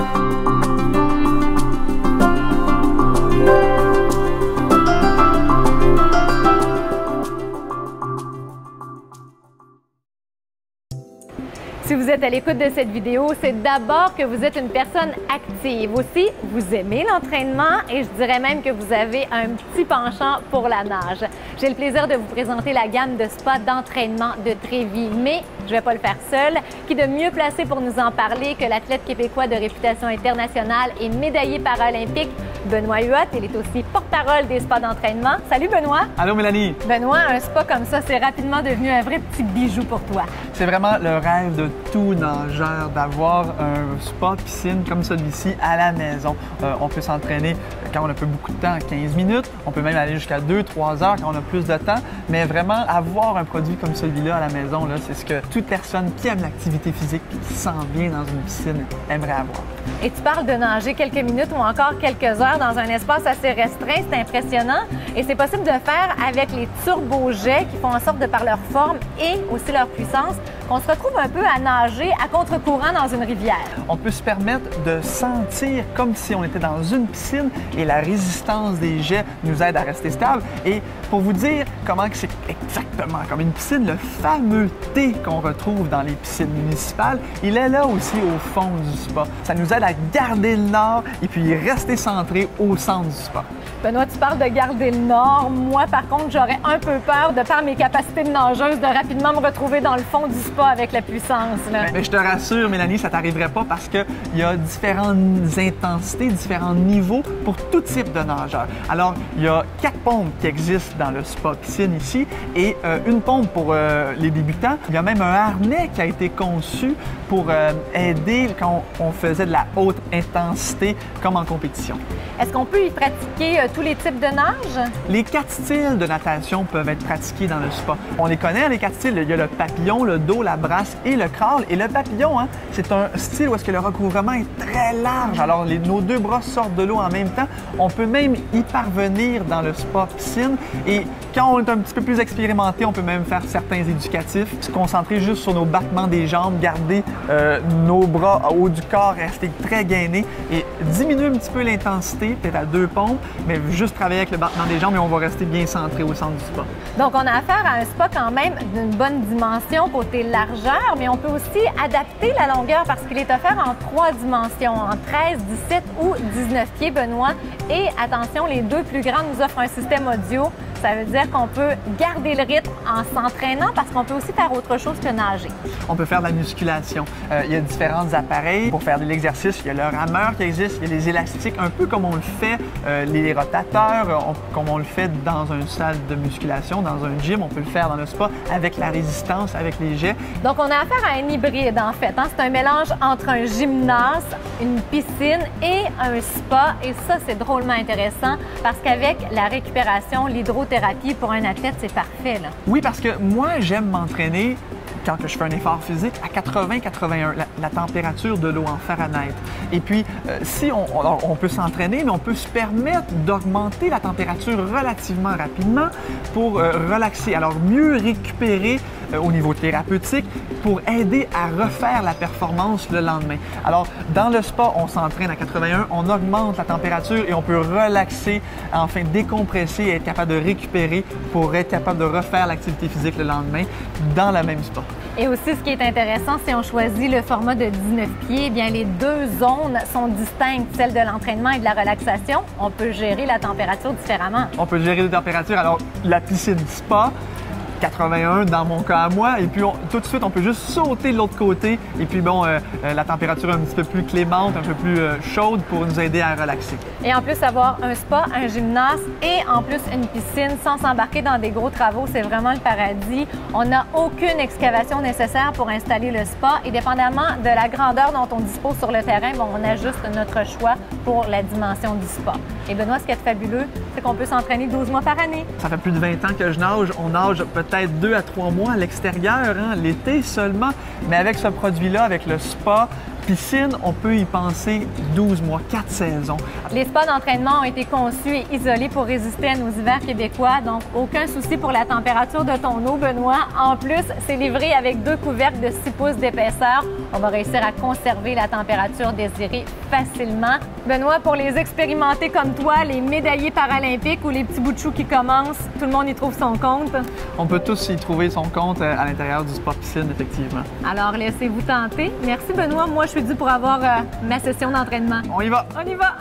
Thank you. Si vous êtes à l'écoute de cette vidéo, c'est d'abord que vous êtes une personne active. Aussi, vous aimez l'entraînement et je dirais même que vous avez un petit penchant pour la nage. J'ai le plaisir de vous présenter la gamme de spas d'entraînement de Trévis, mais je ne vais pas le faire seul. Qui de mieux placé pour nous en parler que l'athlète québécois de réputation internationale et médaillé paralympique Benoît Huot. Il est aussi porte-parole des spas d'entraînement. Salut Benoît. Allô Mélanie. Benoît, un spa comme ça, c'est rapidement devenu un vrai petit bijou pour toi. C'est vraiment le rêve de tout nageur d'avoir un spa piscine comme celui-ci à la maison. Euh, on peut s'entraîner quand on a peu beaucoup de temps, 15 minutes. On peut même aller jusqu'à 2-3 heures quand on a plus de temps. Mais vraiment, avoir un produit comme celui-là à la maison, c'est ce que toute personne qui aime l'activité physique et qui sent bien dans une piscine aimerait avoir. Et tu parles de nager quelques minutes ou encore quelques heures dans un espace assez restreint, c'est impressionnant. Et c'est possible de faire avec les turbojets qui font en sorte de par leur forme et aussi leur puissance qu'on se retrouve un peu à nager à contre-courant dans une rivière. On peut se permettre de sentir comme si on était dans une piscine et la résistance des jets nous aide à rester stable. Et pour vous dire comment c'est exactement comme une piscine, le fameux thé qu'on retrouve dans les piscines municipales, il est là aussi au fond du spa. Ça nous aide à garder le nord et puis rester centré au centre du spa. Benoît, tu parles de garder le nord. Moi, par contre, j'aurais un peu peur, de par mes capacités de nageuse, de rapidement me retrouver dans le fond du spa avec la puissance. Mais, je te rassure, Mélanie, ça t'arriverait pas parce qu'il y a différentes intensités, différents niveaux pour tout type de nageur. Alors, il y a quatre pompes qui existent dans le spa piscine ici et euh, une pompe pour euh, les débutants. Il y a même un harnais qui a été conçu pour euh, aider quand on faisait de la haute intensité comme en compétition. Est-ce qu'on peut y pratiquer tous les types de nage? Les quatre styles de natation peuvent être pratiqués dans le spa. On les connaît, les quatre styles. Il y a le papillon, le dos, la brasse et le crawl. Et le papillon, hein, c'est un style où est-ce que le recouvrement est très large. Alors, nos deux bras sortent de l'eau en même temps. On peut même y parvenir dans le spa piscine. Et quand on est un petit peu plus expérimenté, on peut même faire certains éducatifs, se concentrer juste sur nos battements des jambes, garder euh, nos bras au haut du corps, rester très gainés et diminuer un petit peu l'intensité, peut-être à deux pompes, mais juste travailler avec le battement des jambes et on va rester bien centré au centre du spa. Donc, on a affaire à un spa quand même d'une bonne dimension côté mais on peut aussi adapter la longueur parce qu'il est offert en trois dimensions, en 13, 17 ou 19 pieds, Benoît. Et attention, les deux plus grands nous offrent un système audio ça veut dire qu'on peut garder le rythme en s'entraînant parce qu'on peut aussi faire autre chose que nager. On peut faire de la musculation. Euh, il y a différents appareils pour faire de l'exercice. Il y a le rameur qui existe, il y a les élastiques, un peu comme on le fait, euh, les rotateurs, euh, comme on le fait dans une salle de musculation, dans un gym. On peut le faire dans le spa avec la résistance, avec les jets. Donc, on a affaire à un hybride en fait. Hein. C'est un mélange entre un gymnase, une piscine et un spa. Et ça, c'est drôlement intéressant parce qu'avec la récupération, l'hydro pour un athlète, c'est parfait. Oui, parce que moi, j'aime m'entraîner quand je fais un effort physique à 80-81, la, température de l'eau en Fahrenheit. Et puis, euh, si on, peut s'entraîner, mais on peut se permettre d'augmenter la température relativement rapidement pour euh, relaxer. Alors, mieux récupérer au niveau thérapeutique pour aider à refaire la performance le lendemain. Alors, dans le spa, on s'entraîne à 81, on augmente la température et on peut relaxer, enfin décompresser et être capable de récupérer pour être capable de refaire l'activité physique le lendemain dans la même spa. Et aussi, ce qui est intéressant, si on choisit le format de 19 pieds, eh bien les deux zones sont distinctes, celle de l'entraînement et de la relaxation. On peut gérer la température différemment. On peut gérer la température. Alors, la piscine spa, 81 dans mon cas à moi. Et puis tout de suite, on peut juste sauter de l'autre côté. Et puis bon, euh, euh, la température un petit peu plus clémente, un peu plus euh, chaude pour nous aider à relaxer. Et en plus, avoir un spa, un gymnase et en plus une piscine sans s'embarquer dans des gros travaux, c'est vraiment le paradis. On n'a aucune excavation nécessaire pour installer le spa et dépendamment de la grandeur dont on dispose sur le terrain, bon, on ajuste notre choix pour la dimension du spa. Et Benoît, ce qui est fabuleux, c'est qu'on peut s'entraîner 12 mois par année. Ça fait plus de 20 ans que je nage. On nage peut-être peut-être deux à trois mois à l'extérieur, hein, l'été seulement. Mais avec ce produit-là, avec le spa, Piscine, on peut y penser 12 mois, 4 saisons. Les spas d'entraînement ont été conçus et isolés pour résister à nos hivers québécois, donc aucun souci pour la température de ton eau, Benoît. En plus, c'est livré avec deux couvercles de 6 pouces d'épaisseur. On va réussir à conserver la température désirée facilement. Benoît, pour les expérimenter comme toi, les médaillés paralympiques ou les petits bouts de chou qui commencent, tout le monde y trouve son compte? On peut tous y trouver son compte euh, à l'intérieur du spa piscine, effectivement. Alors, laissez-vous tenter. Merci, Benoît. Moi, je suis dû pour avoir euh, ma session d'entraînement. On y va! On y va!